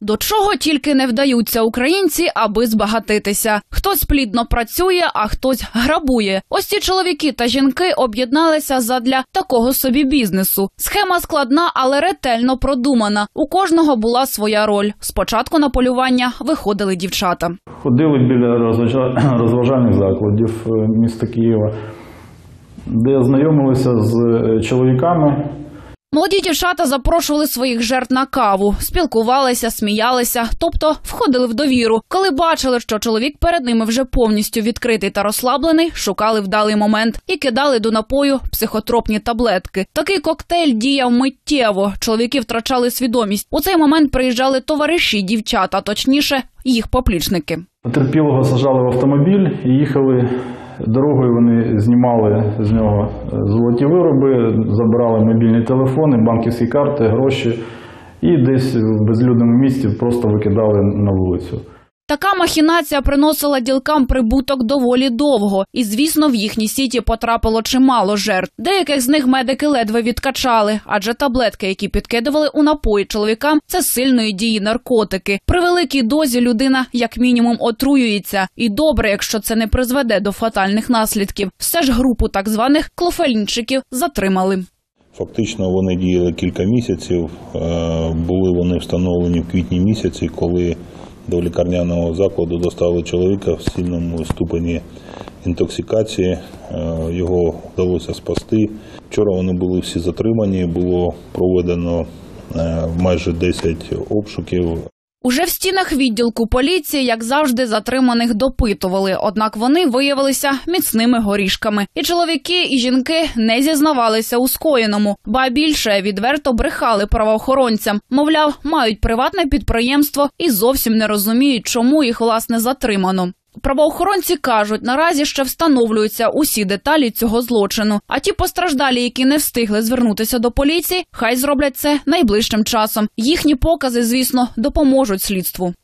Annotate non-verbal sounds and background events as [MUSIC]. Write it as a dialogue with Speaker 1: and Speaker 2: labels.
Speaker 1: До чого тільки не вдаються українці, аби збагатитися. Хтось плідно працює, а хтось грабує. Ось ці чоловіки та жінки об'єдналися задля такого собі бізнесу. Схема складна, але ретельно продумана. У кожного була своя роль. Спочатку на полювання виходили дівчата.
Speaker 2: Ходили біля розважа- [CLEARS THROAT] розважальних закладів е, міста Києва, де знайомилися з е, чоловіками.
Speaker 1: Молоді дівчата запрошували своїх жертв на каву, спілкувалися, сміялися, тобто входили в довіру. Коли бачили, що чоловік перед ними вже повністю відкритий та розслаблений, шукали вдалий момент і кидали до напою психотропні таблетки. Такий коктейль діяв миттєво. Чоловіки втрачали свідомість. У цей момент приїжджали товариші дівчат, а точніше, їх поплічники.
Speaker 2: Потерпілого сажали в автомобіль і їхали дорогою. Вони знімали з нього е, золоті вироби, забирали мобільні телефони, банківські карти, гроші і десь в безлюдному місці просто викидали на вулицю.
Speaker 1: Така махінація приносила ділкам прибуток доволі довго, і звісно, в їхні сіті потрапило чимало жертв. Деяких з них медики ледве відкачали, адже таблетки, які підкидували у напої чоловікам, це сильної дії наркотики. При великій дозі людина як мінімум отруюється, і добре, якщо це не призведе до фатальних наслідків. Все ж групу так званих клофелінчиків затримали.
Speaker 3: Фактично вони діяли кілька місяців. Е, Були вони встановлені в квітні місяці, коли до лікарняного закладу доставили чоловіка в сильному ступені інтоксикації. Е, Його вдалося спасти. Вчора вони були всі затримані. Було проведено е, майже 10 обшуків.
Speaker 1: Уже в стінах відділку поліції, як завжди, затриманих допитували. Однак вони виявилися міцними горішками. І чоловіки, і жінки не зізнавалися у скоєному, ба більше відверто брехали правоохоронцям. Мовляв, мають приватне підприємство і зовсім не розуміють, чому їх власне затримано. Правоохоронці кажуть, наразі ще встановлюються усі деталі цього злочину. А ті постраждалі, які не встигли звернутися до поліції, хай зроблять це найближчим часом. Їхні покази, звісно, допоможуть слідству.